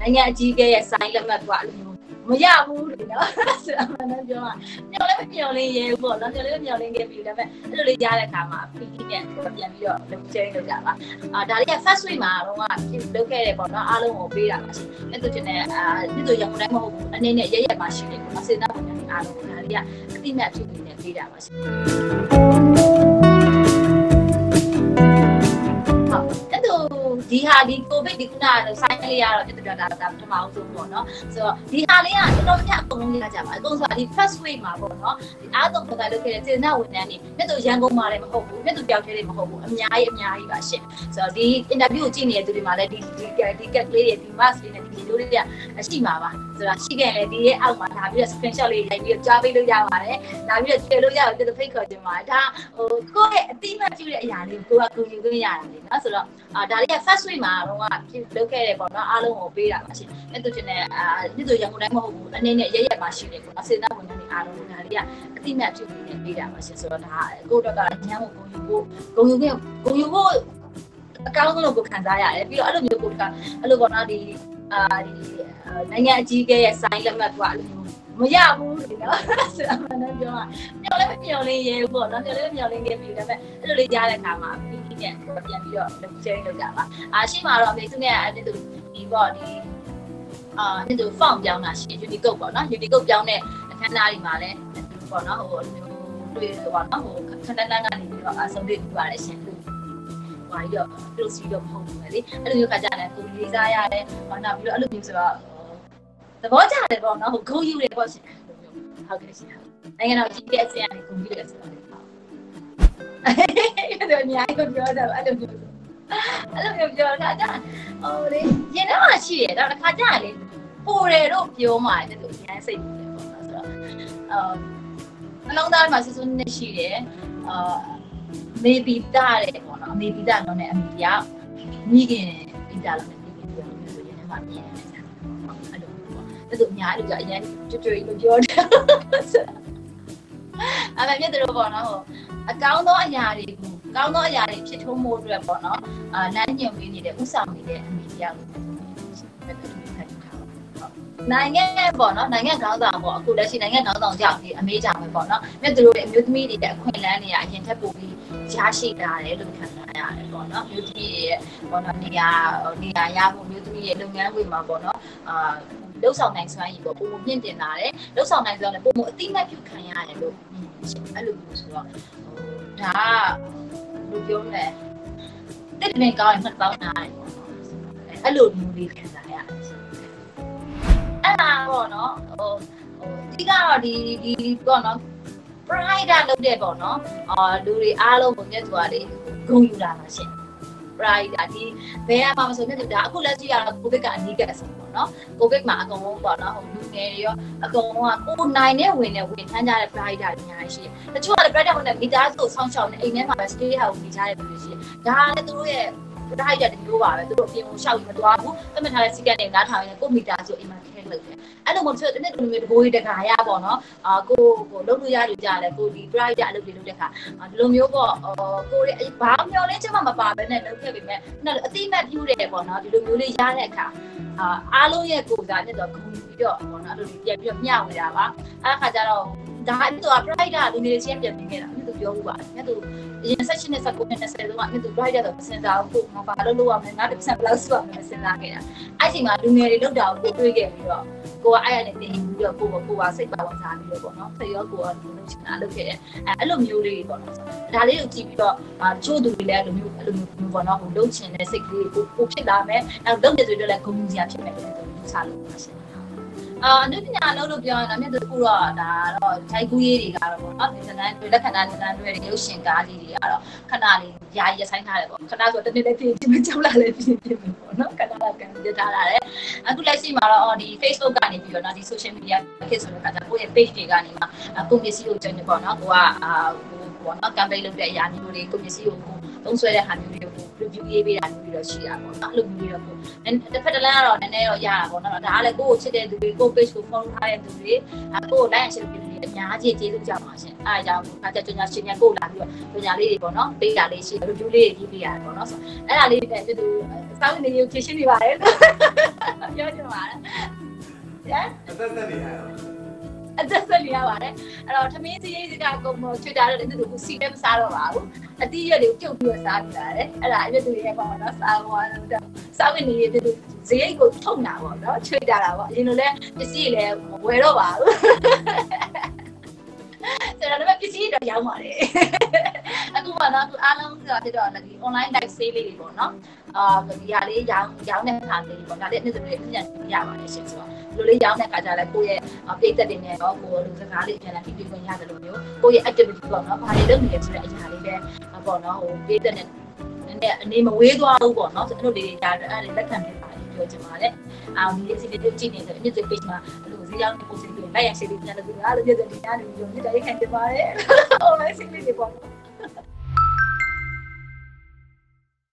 နိုင်ငံအကြီးအကဲရဲ့ sign လက်မှတ်ကအဲ့လိုမျိုးမရဘူးလေနော်ဆိုတော့မှန်းပြောတာမျောလည်းမမျောလင်းရဲဘူးပေါ့နော်မျောလည်းမမျောလင်းခဲ့ပြီဒါပေမဲ့အဲ့လိုလေးရတဲ့အခါမှာ PT နဲ့ပြန်ပြီးတော့လုပ်ချင်လုပ်ကြပါအာဒါလေးက first week မှာတော့ကလုပ်ခဲ့တယ်ပေါ့နော်အားလုံးကိုပေးတာပါရှင်အဲ့တို့ကျနေအာဒီတို့ရန်ကုန်တိုင်းမဟုတ်ဘူးအနေနဲ့ရရက်မှာရှိတယ်ပေါ့နော်စေတနာဝန်ထမ်းတွေအားလုံးကိုဒါလေးကအတိမတ်ဖြစ်နေပေးတာပါရှင် ဒီဟာဒီကိုဗစ်ဒီခုနကဆိုင်းလေးရတော့ပြတ်ပြတ်တာဒါပထမအောင်ဆုံးပေါ့နော်ဆိုတော့ဒီဟာလေးကတော်တော်များအကုန်လုံးရကြပါအကုန်ဆိုတာဒီ first week မှာပေါ့နော်ဒီအားသုံးပကလုပ်ခဲ့တဲ့စေနာဝန်ထမ်းတွေမြတ်သူရန်ကုန်မှာလည်းမဟုတ်ဘူးမြတ်သူပြောက်သေးတယ်မဟုတ်ဘူးအများကြီးအများကြီးပါရှင့်ဆိုတော့ဒီ interview ကိုကြည့်နေတဲ့သူတွေမှာလည်းဒီဒီဒီကက်ကလေးတွေဒီ mask လေးနဲ့ဒီလိုလေးတွေကရှိမှာပါဆိုတော့ရှိခဲ့လေဒီရဲ့အောက်မှာဒါပြီးတော့ screenshot လေးရိုက်ပြီးတော့ကြားပေးလို့ရပါတယ်ဒါပြီးတော့ကျေလို့ရတော့ဖိတ်ခေါ်ခြင်းပါဒါဟိုကိုယ့်ရဲ့အတိအမှတ် ပြုတဲ့အရာလေးကိုကိုကကူညီခွင့်ရတာလေနော်ဆိုတော့အာဒါလေးက first week မှာတော့ကလုပ်ခဲ့တယ်ပေါ့နော်အားလုံးကိုပေးတာပါရှင်အဲ့သူချင်းနဲ့အာဒီဆိုရန်ကုန်တိုင်းမဟုတ်ဘူးအနေနဲ့ရရက်မှာရှိတယ်ပေါ့နော်စေနာဝန်ထမ်းတွေအားလုံးကိုဒါလေးကအတိအမှတ်ပြုနေပေးတာပါရှင်ဆိုတော့ဒါကိုတော့ကညံကိုဂုံယူဖို့ဂုံယူဖို့ဂုံယူဖို့အကောင်းဆုံးလို့ကိုခံစားရတယ်ပြီးတော့အဲ့လိုမျိုးကိုကအဲ့လိုပေါ့နော်ဒီအာဒီနိုင်ငံအကြီးအကဲရဲ့ sign လက်မှတ်ကအဲ့လိုမျိုး မရဘူးလေနော်ဆိုတော့မှန်းပြောတာမျောလည်းမမျောလင်းရဲဘူးပေါ့နော်မျောလည်းမမျောလင်းခဲ့ပြီဒါပေမဲ့အဲ့လိုလေးရတဲ့အခါမှာပြီးပြီးနဲ့ပြန်ပြီးတော့လုပ်ချင်လုပ်ကြပါအာရှိမှာတော့အမေသူနဲ့အဲ့ဒီဒီပေါ့ဒီအာဒီသူ form ပြောင်းတာရှိ Unicode ပေါ့နော် Unicode ပြောင်းတဲ့အခမ်းအနားတွေမှာလည်းပေါ့နော်ဟိုတွေ့ပေါ့နော်ဟိုခဏခဏကနေပြီးတော့အဆုံးတွေ့ပြပါတယ်ရှင်လို့ဟိုရော close တော့မဟုတ်ဘူးလေအဲ့လိုမျိုးခါကြတယ်ကိုလေးစားရတယ်ဟောနောက်ပြီးတော့အဲ့လိုမျိုးဆိုတော့ သဘောကျတယ်ပေါ့နော်ဟိုဂုံယူတယ်ပေါ့ရှင်ဟုတ်ကဲ့ရှင်နိုင်ငံတော်ကြီးရဲ့အစရနေဂုံယူတယ်ဆိုတော့အဲ့ဒါအများကြီးပြောတာအဲ့လိုမျိုးအဲ့လိုမျိုးပြောတာကြာဟိုလေရင်ထဲမှာရှိတယ်တော့တစ်ခါကြာလေပိုတယ်တော့ပြောမှတယ်သူအများစိတ်တယ်ပေါ့နော်ဆိုတော့အာနှလုံးသားမှာစစွန်းနေရှိတယ်အာမေဘီတာတဲ့ပေါ့နော်မေဘီတာတော့ ਨੇ အမေကမိခင်အင်တာလို့မိခင်ပြောလို့ဆိုရင်လည်းမမြင်တယ်အဲ့လိုပေါ့ အဲ့လိုအများအဲ့လိုကြအရင်ကျွတ်ကျွတ်လို့ပြောတယ်အဲ့ဒါမြတ်တို့ပေါ့နော်ဟိုအကောင်းသောအရာတွေကိုကောင်းသောအရာတွေဖြစ်ထွန်းမှုအတွက်ပေါ့နော်အာလမ်းညွှန်ပေးနေတဲ့ဥဆောင်နေတဲ့အမေတရားလို့နိုင်ငံပေါ့နော်နိုင်ငံခေါင်းဆောင်ပေါ့အခုလက်ရှိနိုင်ငံခေါင်းဆောင်ကြောင့်ဒီအမေကြောင့်ပဲပေါ့နော်မြတ်တို့ရဲ့အမျိုးသမီးတွေရဲ့အခွင့်အလမ်းတွေကအရင်ထက်ပိုပြီးရရှိလာတယ်လို့ခံစားရတယ်ပေါ့နော်မျိုးသမီးတွေရဲ့ပေါ့နော်နေရာနေရာရဖို့မျိုးသမီးရဲ့လုပ်ငန်းတွေမှာပေါ့နော် အာလှုပ်ဆောင်နိုင်စွမ်းရည်ပေါ့ပုံမမြင့်တင်လာတယ်လှုပ်ဆောင်နိုင်စွမ်းလည်းပုံမအတိမတ်ပြုခံရတယ်လို့အဲ့လိုမျိုးဆိုတော့ဟိုဒါကဘယ်လိုပြောမလဲတက်နေကောင်းရင်မှတ်ပေါင်းတာတယ်ပေါ့နော်အဲ့လိုမျိုးလေးခံစားရတယ်အဲ့ဒါပေါ့နော်ဟိုဟိုအဓိကတော့ဒီဒီပေါ့နော် pride လုပ်တဲ့ပေါ့နော်အာလူတွေအားလုံးကိုမြတ်သူကလေဂုဏ်ယူလာတာရှင် pride ဒီဘယ်မှာမဆိုမြတ်သူဒါအခုလက်ရှိကတော့ကိုဗစ်ကအနီးကပ်ဆုံး ပေါ့နော်ကိုဗစ်မှာအကုန်လုံးပေါ့နော်ဟိုလူငယ်တွေရောအကုန်လုံးကကိုနိုင်တဲ့ဝင်တဲ့ဝင်ထမ်းကြတဲ့ pride တွေအများကြီးရှိတယ်တချို့ကလည်း pride ဝင်တဲ့မိသားစုဆောင်းချောင်းနေအိမ်ထဲမှာပဲ stay house နေကြတဲ့လူတွေရှိတယ်ဒါကလည်းသူတို့ရဲ့ဒါဟိုက်တဲ့မျိုးပါပဲသူတို့အပြင်ကိုရှောက်ပြီးမသွားဘူးသတ်မှတ်ထားတဲ့စီကံတွေနားထောင်ရင်ကိုမီတာဆိုအိမ်မှာခဲ လုပ်တယ်အဲ့လိုမျိုးဆိုတဲ့တနေ့တနေ့တကိုးကြီးတကာရပေါ့နော်အာကိုကိုလုပ်လို့ရတယ်ကြလဲကိုဒီ pride အလုပ်တွေလုပ်တဲ့ခါဒီလိုမျိုးပေါ့ကိုရဲ့ဘာမျောလင်းချက်မှမပါဘဲနဲ့လုပ်ခဲ့ပေမဲ့နောက်အတိမတ်ပြူတယ်ပေါ့နော်ဒီလိုမျိုးလေးရတဲ့အခါအာအားလုံးရဲ့ကိုယ်စားနဲ့တော့ဂုဏ်ယူပြီးတော့ပေါ့နော်အဲ့လိုပြန်ပြီးတော့မျှဝေတာပါအဲ့ခါကျတော့ဒါအဲ့သူက pride ကလူငယ်ချင်းပြန်ပြင်ခဲ့တာအဲ့သူပြောဘူးပါအဲ့သူအရင် section နဲ့19နဲ့20လုံးကအဲ့သူ pride တော့စဉ်းစားဖို့ငါဘာလို့လုပ်ရမလဲငါတစ်ဆင့်ဘယ်လောက်စုရမလဲစဉ်းစားခဲ့တာအဲ့ချိန်မှာလူငယ်တွေလောက်တာကိုတွေးခဲ့ပြီးတော့ ကိုကအဲ့ရနေတင်ပြီးတော့ကိုကကိုကစိတ်ပါဝင်စားပြီးတော့ပေါ့နော်စိတ်ရောကိုကဒီလိုချင်တာလုပ်ခဲ့တယ်အဲ့အဲ့လိုမျိုးလေးပေါ့နော်ဒါလေးကိုကြည့်ပြီးတော့အာချို့သူတွေလည်းအဲ့လိုမျိုးအဲ့လိုမျိုးပေါ့နော်ဟိုလုပ်ချင်တဲ့စိတ်ကလေးကိုကိုဖြစ်လာမယ်နောက်လုပ်နေဆိုတော့လည်းဂုဏ်ယူစရာဖြစ်မယ်လို့သူယူဆလို့ပါရှင် အာအနုပညာလုံးလို့ပြောရင်တော့မြတ်သူခုတော့ဒါတော့ခြိုက်ကူးရေးတွေကတော့ပေါ့နော်ဒီဇလန်တွေလက်ခံတာဇလန်တွေရုပ်ရှင်ကားလေးတွေကတော့ခဏလေးယာရဆိုင်ထားတယ်ပေါ့ခဏဆိုတနေ့လေးပြင်ပြင်ကြောက်လာလေပြင်ပြင်ပေါ့နော်ခဏလာကန်ပြထားတာလေအခုလက်ရှိမှာတော့ဒီ Facebook ကနေပြီးတော့နော်ဒီ social media ခေတ်ဆိုတော့ကကိုယ့်ရဲ့ page တွေကနေမှကိုပစ္စည်းကိုကျင်းနေပေါ့နော်ကိုကအာဟိုပေါ့နော် campaign လုပ်တဲ့အရာမျိုးတွေကိုပစ္စည်းကိုသုံးဆွဲတဲ့ဟာမျိုးတွေကို review ရေးပေးတာမျိုးတော့ရှိတာပေါ့နော်အဲ့လိုမျိုးတော့ကိုတစ်ဖက်တစ်လမ်းကတော့နည်းနည်းတော့ရတာပေါ့နော်ဒါကလည်းကိုယ့်ကိုချစ်တဲ့သူတွေကို page ကို follow ထားတဲ့သူတွေအဲကိုယ့်ကို like and share လုပ်ပြီးအများကြီးကျေးဇူးကြောက်ပါရှင်အဲအကြောင်းခါကျကျွန်တော်ရှင်ညာကိုလာပြီးတော့ညာလေးတွေပေါ့နော်ပေးတာလေးရှိ review လေးတွေရေးပေးရတယ်ပေါ့နော်ဆိုအဲ့ဒါလေးနဲ့တူတူစောင်းနေရုပ်ဖြည့်ရှင်းနေပါတယ်ပြောချင်ပါတယ်ရအသက်သက်နေရတော့ အသက်ဆက်နေရပါတယ်အဲ့တော့သမင်းစည်းရေးစကကုံမချွတ်တာတော့တူတူစီလည်းမစားတော့ပါဘူးအတိရက်တွေကိုပြုတ်ပြီးစားနေရတယ်အဲ့ဒါအရက်တွေရဲ့ပေါ့နော်စားသွားတော့စားဝင်နေတူတူဈေးကိုထုံတာပေါ့နော်ချွတ်တာတာပေါ့အရင်လိုလဲပစ္စည်းလည်းဝယ်တော့ပါဘူးဆိုတော့လည်းပစ္စည်းတော့ရောင်းပါတယ်အခုမှတော့အားလုံးကဖြစ်တော့ဒီ online live sale လေးတွေပေါ့နော်အာဒီဟာလေးရောင်းရောင်းတဲ့ခါလေးပေါ့ဒါလည်းနေ့စဉ်နေ့ညရပါတယ်ရှင်ဆိုတော့ လိုလေးရောင်းတဲ့ခါကျလည်းကိုယ့်ရဲ့ပြည့်သက်တွေနဲ့တော့ကိုယ်လူစကားလေးပြန်လာပြီးပြခွင့်ရတယ်လို့မျိုးကိုယ့်ရဲ့ activity ပေါ့နော်ဘာတွေလုပ်နေလဲဆိုတဲ့အရာလေးပဲပေါ့နော်ဟိုပြည့်သက်နဲ့နဲ့အနေမဝေးသွားဘူးပေါ့နော်ဆိုတော့လေးတွေဒါအဲ့ဒါလက်ခံပေးပါတယ်ပြောချင်ပါတယ်အောင်ဒီစီလေးတွေကြည့်နေတယ်အမြင့်စိတ် page မှာအဲ့လိုဈေးရောက်နေပို့စီပြီးလိုက်ရရှိပြီးပြန်လို့ဒီအားလို့ပြည့်တဲ့ဒီအားတွေမျိုးမြစ်တိုင်းခံပြပါတယ် online စီလေးတွေပေါ့